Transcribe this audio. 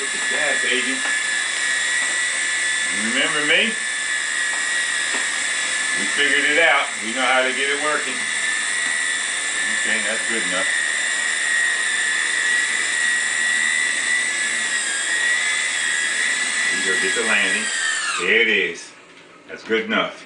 Look at that, baby. Remember me? We figured it out. We know how to get it working. Okay, that's good enough. We go get the landing. There it is. That's good enough.